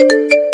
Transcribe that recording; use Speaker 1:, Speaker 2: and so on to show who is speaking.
Speaker 1: you